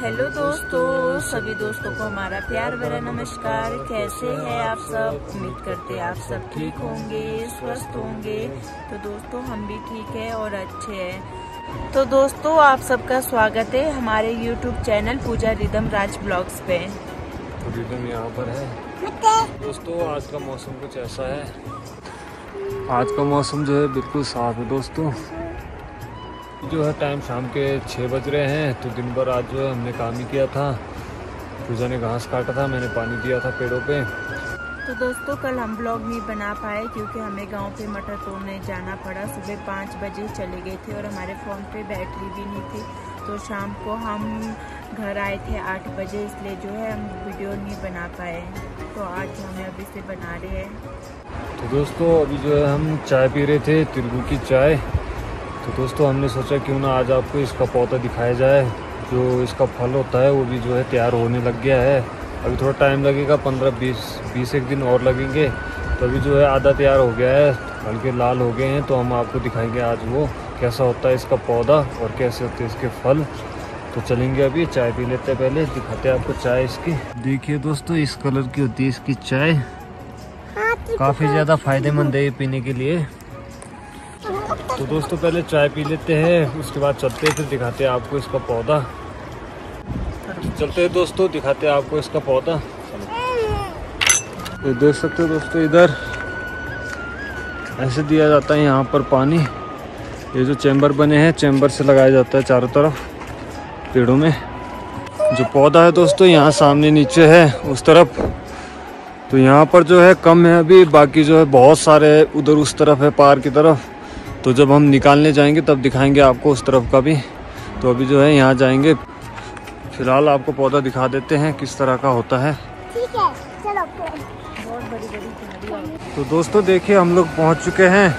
Hello दोस्तों सभी दोस्तों को हमारा प्यार भरा नमस्कार। कैसे हैं आप सब? उम्मीद करते हैं आप सब ठीक होंगे स्वस्थ होंगे। तो दोस्तों हम भी ठीक है और अच्छे हैं। तो दोस्तों आप सबका स्वागत है हमारे YouTube channel Pooja Rhythm Raj blogs पे। तो रिदम यहाँ पर है। दोस्तों आज का मौसम कुछ ऐसा है। आज का मौसम जो है बिल्कुल साफ़ है दोस्तों। जो है टाइम शाम के छः बज रहे हैं तो दिन भर आज जो है हमने काम ही किया था। पूजा ने घास काटा था मैंने पानी दिया था पेड़ों पे। तो दोस्तों कल हम ब्लॉग नहीं बना पाए क्योंकि हमें गाँव पे मटर तोड़ने जाना पड़ा। सुबह पाँच बजे चले गए थे और हमारे फ़ोन पे बैटरी भी नहीं थी। तो शाम को हम घर आए थे आठ बजे इसलिए जो है हम वीडियो नहीं बना पाए। तो आज हमें अभी से बना रहे हैं। तो दोस्तों अभी जो है हम चाय पी रहे थे तिरगू की चाय। तो दोस्तों हमने सोचा क्यों ना आज आपको इसका पौधा दिखाया जाए। जो इसका फल होता है वो भी जो है तैयार होने लग गया है। अभी थोड़ा टाइम लगेगा पंद्रह बीस बीस एक दिन और लगेंगे। तो अभी जो है आधा तैयार हो गया है। हल्के लाल हो गए हैं तो हम आपको दिखाएँगे आज वो कैसा होता है इसका पौधा और कैसे होते हैं इसके फल। तो चलेंगे अभी चाय पी लेते हैं पहले। दिखाते हैं आपको चाय इसकी। देखिए दोस्तों इस कलर की होती है इसकी चाय। काफ़ी ज़्यादा फ़ायदेमंद है ये पीने के लिए। तो दोस्तों, पहले चाय पी लेते हैं, उसके बाद चलते हैं, फिर दिखाते हैं आपको इसका पौधा। चलते हैं दोस्तों, दिखाते हैं आपको इसका पौधा। तो देख सकते हो दोस्तों, इधर ऐसे दिया जाता है यहाँ पर पानी। ये जो चैम्बर बने हैं, चैम्बर से लगाया जाता है चारों तरफ़ पेड़ों में। जो पौधा है दोस्तों, यहाँ सामने नीचे है, उस तरफ़। तो यहाँ पर जो है कम है अभी, बाकी जो है बहुत सारे उधर उस तरफ़ है, पार की तरफ़। तो जब हम निकालने जाएँगे तब दिखाएँगे आपको उस तरफ़ का भी। तो अभी जो है यहाँ जाएँगे। फ़िलहाल आपको पौधा दिखा देते हैं किस तरह का होता है। ठीक है चलो। तो दोस्तों देखिए हम लोग पहुँच चुके हैं।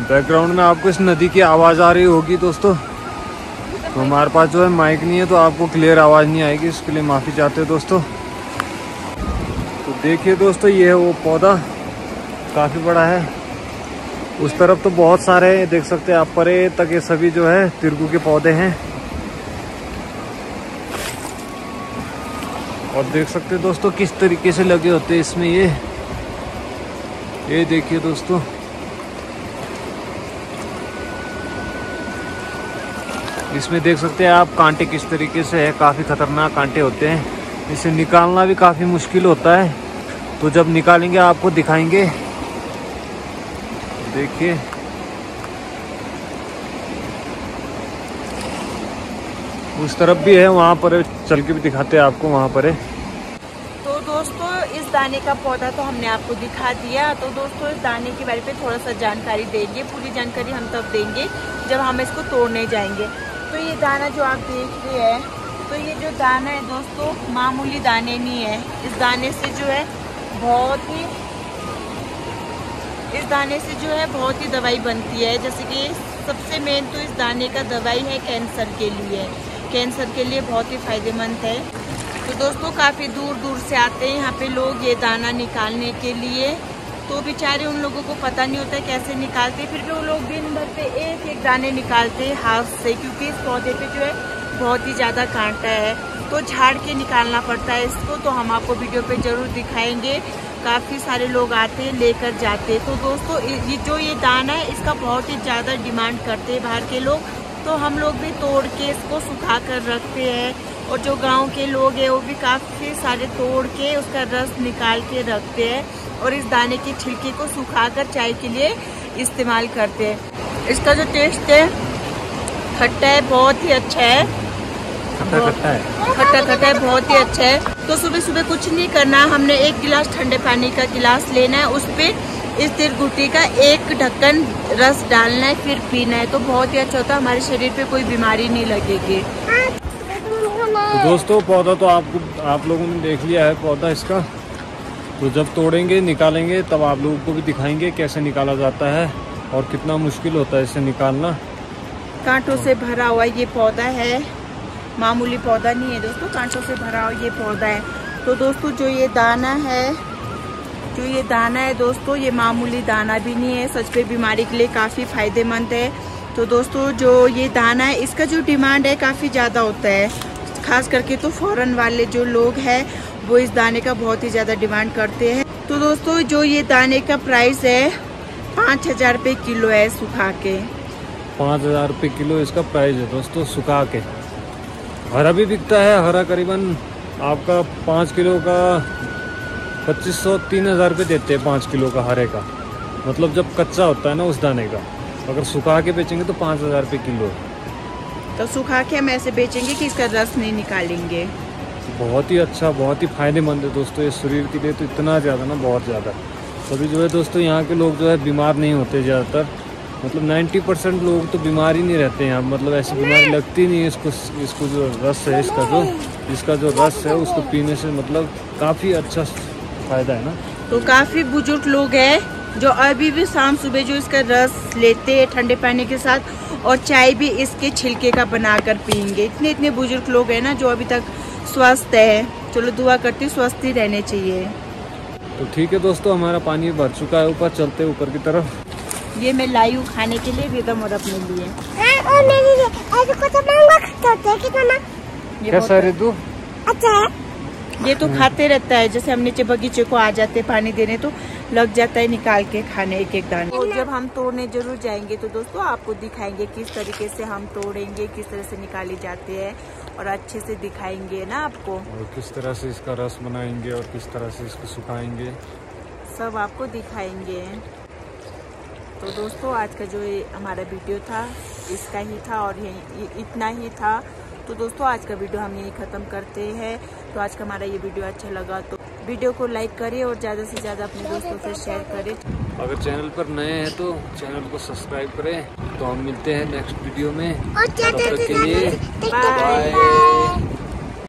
बैकग्राउंड में आपको इस नदी की आवाज़ आ रही होगी दोस्तों। तो हमारे पास जो है माइक नहीं है तो आपको क्लियर आवाज़ नहीं आएगी। इसके लिए माफ़ी चाहते हैं दोस्तों। तो देखिए दोस्तों ये है वो पौधा। काफ़ी बड़ा है। उस तरफ़ तो बहुत सारे देख सकते हैं आप, परे तक ये सभी जो है, तिरगू के पौधे हैं। और देख सकते हैं दोस्तों, किस तरीके से लगे होते हैं इसमें ये। ये देखिए दोस्तों। इसमें देख सकते हैं आप, कांटे किस तरीके से है, काफ़ी ख़तरनाक कांटे होते हैं। इसे निकालना भी काफ़ी मुश्किल होता है। तो जब निकालेंगे, आपको दिखाएँगे। देखिए। उस तरफ़ भी है, वहाँ पर चल के भी दिखाते हैं आपको, वहाँ पर है। तो दोस्तों, इस दाने का पौधा तो हमने आपको दिखा दिया। तो दोस्तों, इस दाने के बारे में थोड़ा सा जानकारी देंगे, पूरी जानकारी हम तब देंगे जब हम इसको तोड़ने जाएँगे। तो ये दाना जो आप देख रहे हैं तो ये जो दाना है दोस्तों, मामूली दाने नहीं है। इस दाने से जो है बहुत ही इस दाने से जो है बहुत ही दवाई बनती है। जैसे कि सबसे मेन तो इस दाने का दवाई है कैंसर के लिए। कैंसर के लिए बहुत ही फ़ायदेमंद है। तो दोस्तों, काफ़ी दूर दूर से आते हैं यहाँ पे लोग ये दाना निकालने के लिए। तो बेचारे उन लोगों को पता नहीं होता कैसे निकालते फिर भी वो लोग दिन भर पे एक एक दाने निकालते हैं हाथ से, क्योंकि इस पौधे पे जो है बहुत ही ज़्यादा कांटा है। तो झाड़ के निकालना पड़ता है इसको तो हम आपको वीडियो पे ज़रूर दिखाएँगे। काफ़ी सारे लोग आते हैं, लेकर जाते तो दोस्तों, ये जो ये दाना है, इसका बहुत ही ज़्यादा डिमांड करते हैं बाहर के लोग। तो हम लोग भी तोड़ के इसको सुखा कर रखते हैं। और जो गाँव के लोग हैं, वो भी काफ़ी सारे तोड़ के उसका रस निकाल के रखते हैं और इस दाने की छिलके को सुखा कर चाय के लिए इस्तेमाल करते हैं। इसका जो टेस्ट है, खट्टा है, बहुत ही अच्छा है। खट्टा खट्टा है। खट्टा खट्टा है बहुत ही अच्छा है। तो सुबह सुबह कुछ नहीं करना हमने एक गिलास ठंडे पानी का गिलास लेना है उस पर इस तिरगुटी का एक ढक्कन रस डालना है फिर पीना है। तो बहुत ही अच्छा होता है हमारे शरीर पे कोई बीमारी नहीं लगेगी। तो दोस्तों पौधा तो आपको आप लोगों ने देख लिया है पौधा इसका। तो जब तोड़ेंगे निकालेंगे तब आप लोगों को भी दिखाएँगे कैसे निकाला जाता है और कितना मुश्किल होता है इसे निकालना। कांटों से भरा हुआ ये पौधा है। मामूली पौधा नहीं है दोस्तों कांटों से भरा हुआ ये पौधा है। तो दोस्तों, जो ये दाना है, जो ये दाना है दोस्तों, ये मामूली दाना भी नहीं है। सच पे बीमारी के लिए काफ़ी फ़ायदेमंद है। तो दोस्तों, जो ये दाना है, इसका जो डिमांड है, काफ़ी ज़्यादा होता है। खास करके तो फॉरेन वाले जो लोग हैं, वो इस दाने का बहुत ही ज़्यादा डिमांड करते हैं। तो दोस्तों, जो ये दाने का प्राइस है, पाँच हज़ार रुपये किलो है सुखा के। पाँच हज़ार रुपये किलो इसका प्राइस है दोस्तों, सुखा के। हरा भी बिकता है हरा करीबन आपका पाँच किलो का पच्चीस सौ तीन हज़ार रुपये देते हैं पाँच किलो का हरे का। मतलब जब कच्चा होता है ना उस दाने का अगर सुखा के बेचेंगे तो पाँच हज़ार रुपये किलो। तो सुखा के हम ऐसे बेचेंगे कि इसका रस नहीं निकालेंगे। बहुत ही अच्छा बहुत ही फ़ायदेमंद है दोस्तों ये शरीर के लिए तो इतना ज़्यादा ना बहुत ज़्यादा। तभी जो है दोस्तों यहाँ के लोग जो है बीमार नहीं होते ज़्यादातर। मतलब 90 परसेंट लोग तो बीमार ही नहीं रहते हैं। मतलब ऐसी बीमारी लगती नहीं है इसको इसको जो रस है इसका जो इसका जो रस है उसको पीने से मतलब काफ़ी अच्छा फ़ायदा है ना। तो काफ़ी बुज़ुर्ग लोग हैं जो अभी भी शाम सुबह जो इसका रस लेते हैं ठंडे पानी के साथ और चाय भी इसके छिलके का बनाकर पियेंगे। इतने इतने बुज़ुर्ग लोग हैं ना जो अभी तक स्वस्थ है। चलो दुआ करती स्वस्थ ही रहने चाहिए। तो ठीक है दोस्तों हमारा पानी भर चुका है ऊपर चलते ऊपर की तरफ़। ये मैं लाई हूँ खाने के लिए रिदम और अपने लिए। हाँ, और मेरे लिए ऐसे कुछ महँगा करते कितना ये कैसा रितु अच्छा है। ये तो खाते रहता है जैसे हम नीचे बगीचे को आ जाते पानी देने तो लग जाता है निकाल के खाने एक एक दाने। तो जब हम तोड़ने ज़रूर जाएँगे तो दोस्तों आपको दिखाएँगे किस तरीके से हम तोड़ेंगे किस तरह से निकाली जाते हैं और अच्छे से दिखाएँगे ना आपको। और किस तरह से इसका रस बनाएँगे और किस तरह से इसको सुखाएँगे? सब आपको दिखाएँगे। तो दोस्तों आज का जो ये हमारा वीडियो था इसका ही था और ये ये इतना ही था। तो दोस्तों आज का वीडियो हम यही ख़त्म करते हैं। तो आज का हमारा ये वीडियो अच्छा लगा तो वीडियो को लाइक करें और ज़्यादा से ज़्यादा अपने दोस्तों से शेयर करें। अगर चैनल पर नए हैं तो चैनल को सब्सक्राइब करें। तो हम मिलते हैं नेक्स्ट वीडियो में। और तब तक के लिए बाय बाय